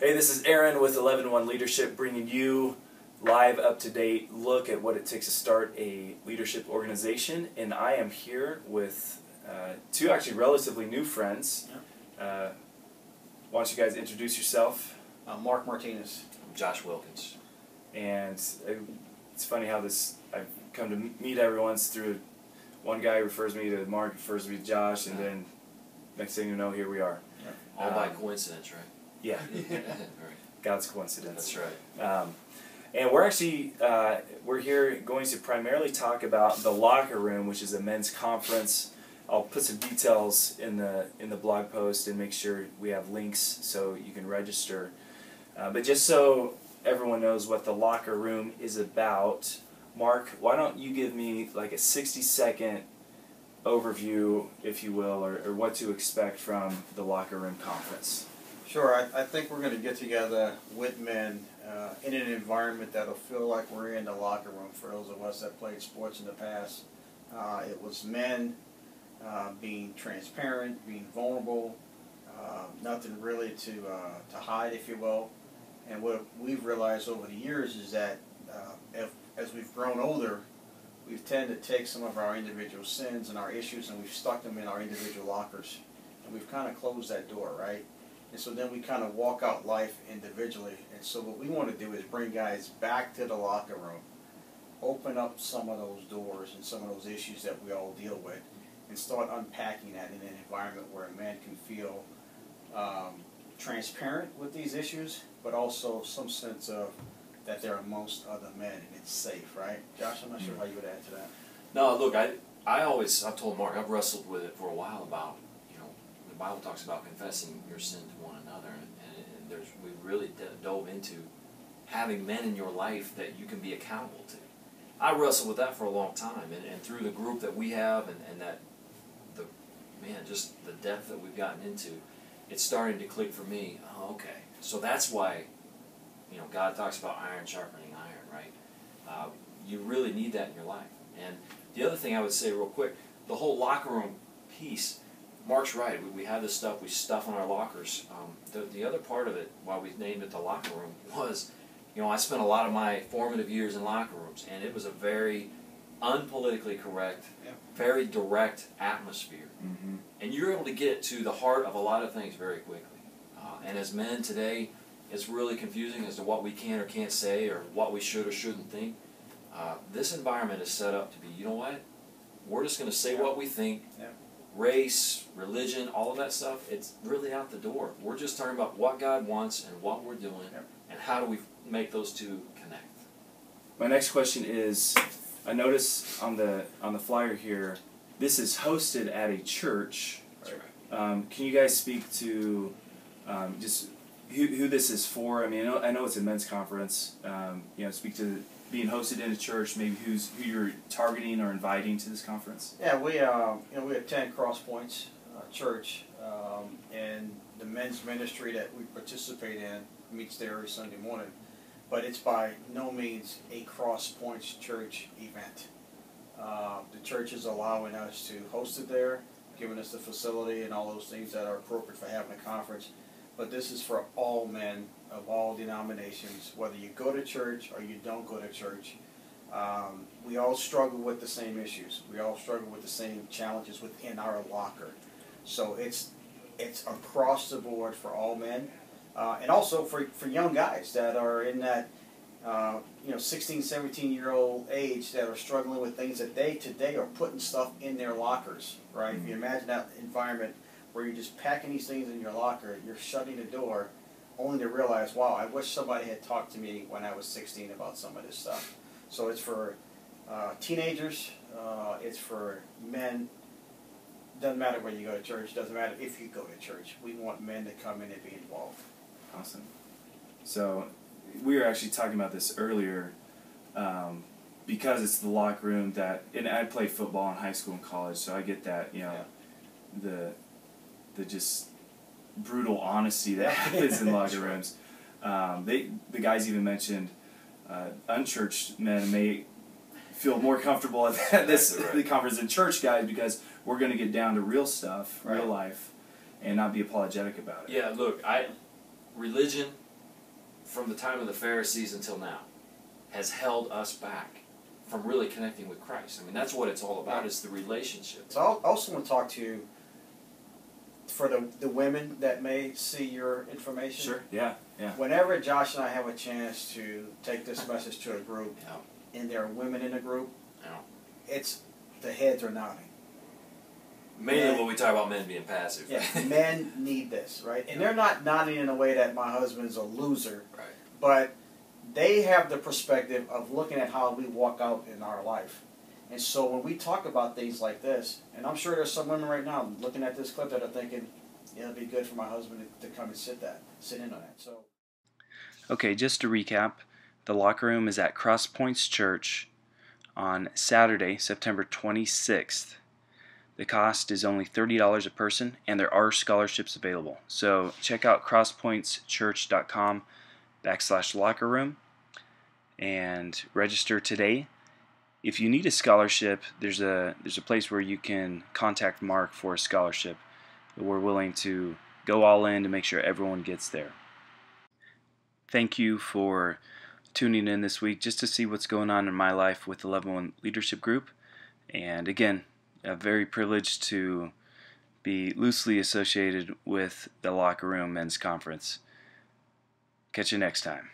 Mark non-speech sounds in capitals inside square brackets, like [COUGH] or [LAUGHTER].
Hey, this is Aaron with Level 1 Leadership bringing you live up-to-date look at what it takes to start a leadership organization. And I am here with uh, two actually relatively new friends. Uh, why don't you guys introduce yourself? Uh, Mark Martinez. Josh Wilkins. And uh, it's funny how this, I've come to meet everyone through one guy refers me to Mark, refers me to Josh, and then next thing you know, here we are. All by Um, coincidence, right? Yeah, [LAUGHS] right. God's coincidence. That's right. Um, and we're actually uh, we're here going to primarily talk about the locker room, which is a men's conference. I'll put some details in the in the blog post and make sure we have links so you can register. Uh, but just so everyone knows what the locker room is about, Mark, why don't you give me like a sixty second overview, if you will, or, or what to expect from the locker room conference. Sure, I, I think we're going to get together with men uh, in an environment that'll feel like we're in the locker room for those of us that played sports in the past. Uh, it was men uh, being transparent, being vulnerable, uh, nothing really to, uh, to hide, if you will. And what we've realized over the years is that uh, if, as we've grown older, we've tended to take some of our individual sins and our issues and we've stuck them in our individual lockers. And we've kind of closed that door, right? And so then we kind of walk out life individually. And so what we want to do is bring guys back to the locker room, open up some of those doors and some of those issues that we all deal with, and start unpacking that in an environment where a man can feel um, transparent with these issues, but also some sense of that they're amongst other men and it's safe, right? Josh, I'm not sure how you would add to that. No, look, I I always I've told Mark I've wrestled with it for a while about you know the Bible talks about confessing your sin to one another, and, and, there's we really dove into having men in your life that you can be accountable to. I wrestled with that for a long time, and, and through the group that we have, and, and that the man just the depth that we've gotten into, it's starting to click for me. Oh, okay, so that's why you know, God talks about iron sharpening iron, right? Uh, you really need that in your life. And the other thing I would say, real quick, the whole locker room piece. Mark's right. We, we have this stuff we stuff in our lockers. Um, the the other part of it, why we named it the locker room, [LAUGHS] was, you know, I spent a lot of my formative years in locker rooms, and it was a very unpolitically correct, Yeah. very direct atmosphere Mm-hmm. and you're able to get to the heart of a lot of things very quickly. Uh, and as men today, it's really confusing as to what we can or can't say or what we should or shouldn't think. Uh, this environment is set up to be, you know what? We're just going to say Yeah. what we think. Yeah. Race, religion, all of that stuff, it's really out the door. We're just talking about what God wants and what we're doing Yeah. and how do we make those two connect. My next question is, I notice on the on the flyer here, this is hosted at a church. Right. Um, can you guys speak to um, just who, who this is for? I mean, I know, I know it's a men's conference. Um, you know, speak to being hosted in a church. Maybe who's who you're targeting or inviting to this conference. Yeah, we um, you know we attend Cross Points uh, Church, um, and the men's ministry that we participate in meets there every Sunday morning. But it's by no means a Cross Points Church event. Uh, the church is allowing us to host it there, giving us the facility and all those things that are appropriate for having a conference. But this is for all men of all denominations, whether you go to church or you don't go to church. Um, we all struggle with the same issues. We all struggle with the same challenges within our locker. So it's it's across the board for all men, uh, and also for, for young guys that are in that uh, you know 16, 17 year old age that are struggling with things that they today are putting stuff in their lockers. Right? If you imagine that environment where you're just packing these things in your locker, you're shutting the door, only to realize, wow, I wish somebody had talked to me when I was 16 about some of this stuff. So it's for uh, teenagers, uh, it's for men. Doesn't matter where you go to church, doesn't matter if you go to church. We want men to come in and be involved. Awesome. So we were actually talking about this earlier. Um, because it's the locker room that, and I played football in high school and college, so I get that. You know, the the just brutal honesty that [LAUGHS] happens in locker rooms. Um, they the guys even mentioned uh, unchurched men may feel more comfortable at [LAUGHS] this Right. the conference than church guys because we're going to get down to real stuff, real life, and not be apologetic about it. Yeah, look, I religion from the time of the Pharisees until now has held us back from really connecting with Christ. I mean, that's what it's all about, is the relationship. So I also want to talk to you for the, the women that may see your information. Sure. Yeah. Yeah. Whenever Josh and I have a chance to take this message to a group, Yeah. and there are women in the group, Yeah. it's the heads are nodding. Mainly Yeah. when we talk about men being passive. Yeah, [LAUGHS] men need this, right? And they're not nodding in a way that my husband's a loser, Right. but they have the perspective of looking at how we walk out in our life. And so when we talk about things like this, and I'm sure there's some women right now looking at this clip that are thinking, yeah, it'd be good for my husband to, to come and sit that, sit in on that. So Okay, just to recap, the locker room is at Cross Points Church on Saturday, September 26th. The cost is only $30 a person, and there are scholarships available. So check out crosspointschurch.com backslash locker room and register today. If you need a scholarship, there's a there's a place where you can contact Mark for a scholarship. We're willing to go all in to make sure everyone gets there thank you for tuning in this week just to see what's going on in my life with the Level 1 Leadership Group. And again, a very privileged to be loosely associated with the Locker Room Men's Conference. Catch you next time.